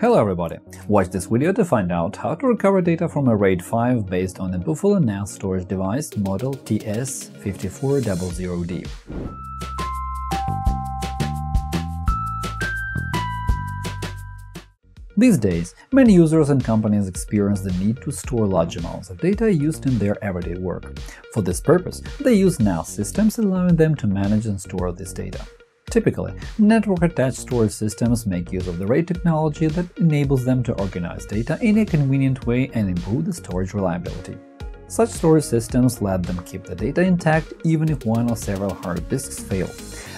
Hello everybody! Watch this video to find out how to recover data from a RAID 5 based on a Buffalo NAS storage device model TS5400D. These days, many users and companies experience the need to store large amounts of data used in their everyday work. For this purpose, they use NAS systems allowing them to manage and store this data. Typically, network-attached storage systems make use of the RAID technology that enables them to organize data in a convenient way and improve the storage reliability. Such storage systems let them keep the data intact even if one or several hard disks fail,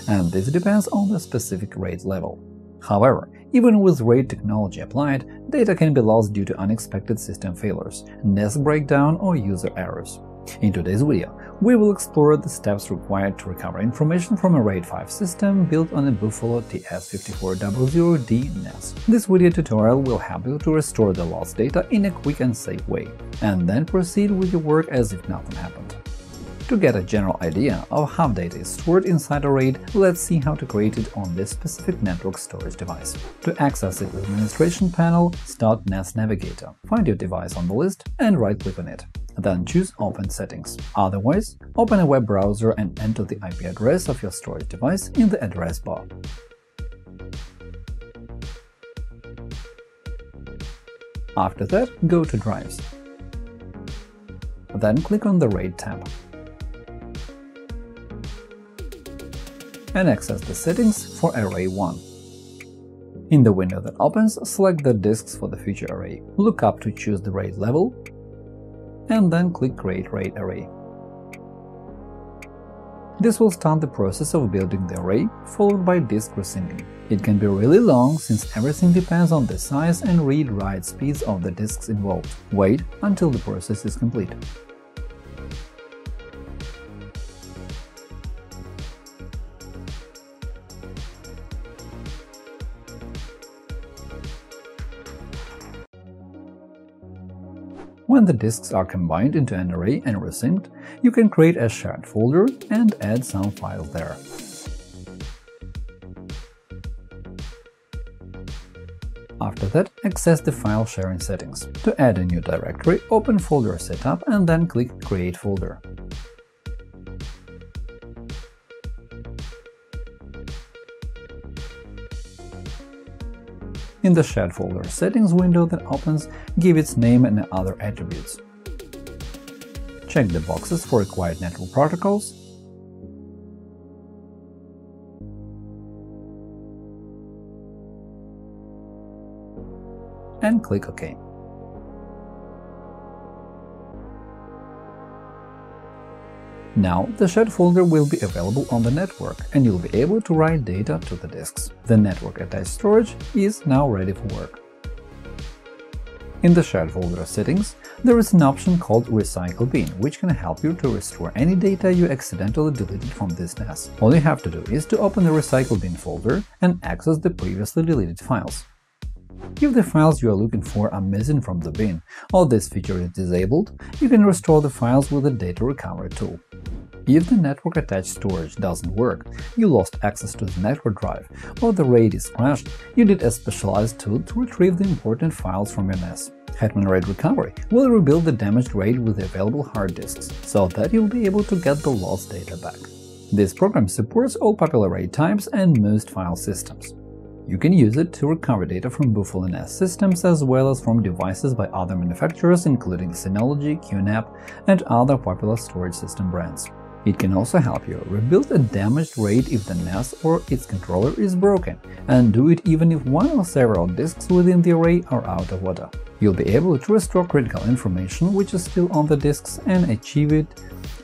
and this depends on the specific RAID level. However, even with RAID technology applied, data can be lost due to unexpected system failures, NAS breakdown or user errors. In today's video, we will explore the steps required to recover information from a RAID 5 system built on a Buffalo TS5400D NAS. This video tutorial will help you to restore the lost data in a quick and safe way, and then proceed with your work as if nothing happened. To get a general idea of how data is stored inside a RAID, let's see how to create it on this specific network storage device. To access the administration panel, start NAS Navigator, find your device on the list and right-click on it. Then choose Open Settings. Otherwise, open a web browser and enter the IP address of your storage device in the address bar. After that, go to Drives. Then click on the RAID tab. and access the settings for Array 1. In the window that opens, select the disks for the future array, look up to choose the RAID level, and then click Create RAID Array. This will start the process of building the array, followed by disk resyncing. It can be really long since everything depends on the size and read-write speeds of the disks involved. Wait until the process is complete. When the disks are combined into an array and resynced, you can create a shared folder and add some files there. After that, access the file sharing settings. To add a new directory, open Folder Setup and then click Create folder. In the Shared Folder Settings window that opens, give its name and other attributes. Check the boxes for required network protocols and click OK. Now, the shared folder will be available on the network, and you'll be able to write data to the disks. The network-attached storage is now ready for work. In the shared folder settings, there is an option called Recycle Bin, which can help you to restore any data you accidentally deleted from this NAS. All you have to do is to open the Recycle Bin folder and access the previously deleted files. If the files you are looking for are missing from the bin or this feature is disabled, you can restore the files with the Data Recovery tool. If the network-attached storage doesn't work, you lost access to the network drive, or the RAID is crashed, you need a specialized tool to retrieve the important files from your NAS. Hetman RAID Recovery will rebuild the damaged RAID with the available hard disks, so that you'll be able to get the lost data back. This program supports all popular RAID types and most file systems. You can use it to recover data from Buffalo NAS systems as well as from devices by other manufacturers including Synology, QNAP, and other popular storage system brands. It can also help you rebuild a damaged RAID if the NAS or its controller is broken, and do it even if one or several disks within the array are out of order. You'll be able to restore critical information which is still on the disks and achieve it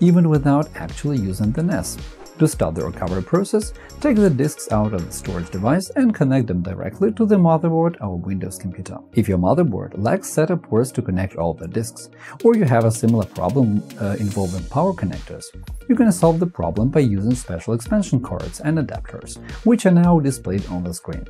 even without actually using the NAS. To start the recovery process, take the disks out of the storage device and connect them directly to the motherboard of Windows computer. If your motherboard lacks SATA ports to connect all the disks, or you have a similar problem uh, involving power connectors, you can solve the problem by using special expansion cards and adapters, which are now displayed on the screen.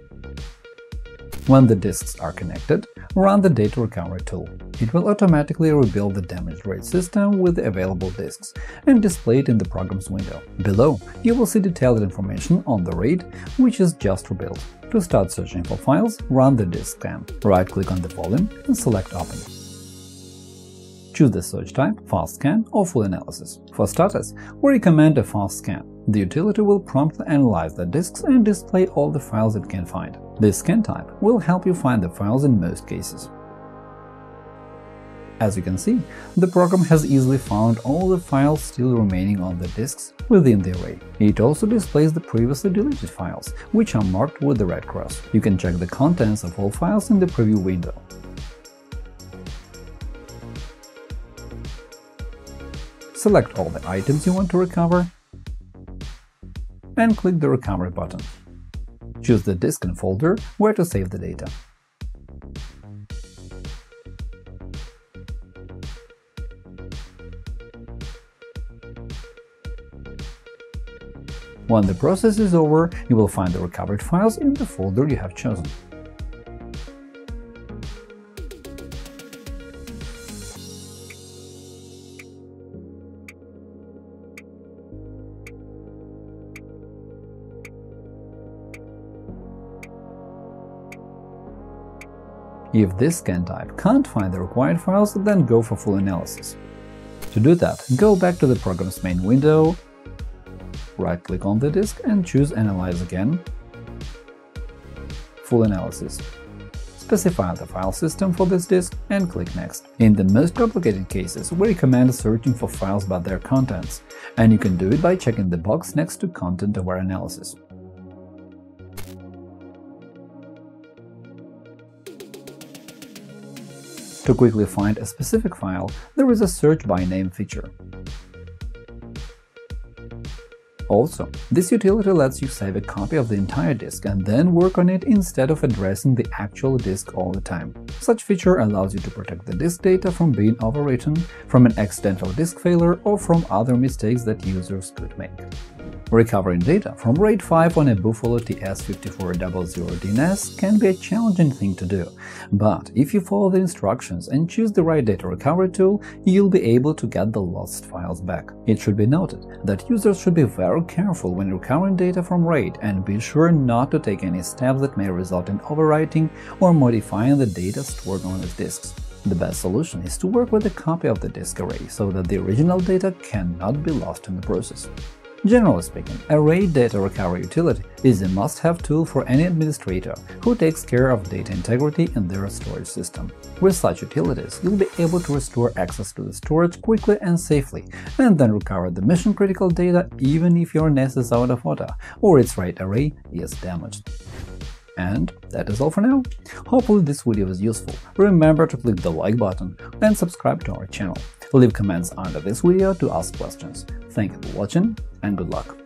When the disks are connected, run the Data Recovery tool. It will automatically rebuild the damaged RAID system with the available disks and display it in the Programs window. Below, you will see detailed information on the RAID, which is just rebuilt. To start searching for files, run the disk scan. Right-click on the volume and select Open. Choose the search type Fast Scan or Full Analysis. For starters, we recommend a fast scan. The utility will promptly analyze the disks and display all the files it can find. This scan type will help you find the files in most cases. As you can see, the program has easily found all the files still remaining on the disks within the array. It also displays the previously deleted files, which are marked with the red cross. You can check the contents of all files in the preview window. Select all the items you want to recover and click the Recovery button. Choose the disk and folder where to save the data. When the process is over, you will find the recovered files in the folder you have chosen. If this scan type can't find the required files, then go for full analysis. To do that, go back to the program's main window, right-click on the disk and choose Analyze again, Full Analysis. Specify the file system for this disk and click Next. In the most complicated cases, we recommend searching for files by their contents, and you can do it by checking the box next to Content-Aware Analysis. To quickly find a specific file, there is a Search by Name feature. Also, this utility lets you save a copy of the entire disk and then work on it instead of addressing the actual disk all the time. Such feature allows you to protect the disk data from being overwritten, from an accidental disk failure, or from other mistakes that users could make. Recovering data from RAID 5 on a Buffalo TS5400D NAS can be a challenging thing to do, but if you follow the instructions and choose the right data recovery tool, you'll be able to get the lost files back. It should be noted that users should be very careful when recovering data from RAID and be sure not to take any steps that may result in overwriting or modifying the data stored on its disks. The best solution is to work with a copy of the disk array so that the original data cannot be lost in the process. Generally speaking, a RAID data recovery utility is a must-have tool for any administrator who takes care of data integrity in their storage system. With such utilities, you'll be able to restore access to the storage quickly and safely, and then recover the mission-critical data even if your NAS is out of order or its RAID array is damaged. And that is all for now. Hopefully this video was useful. Remember to click the like button and subscribe to our channel. Leave comments under this video to ask questions. Thank you for watching and good luck!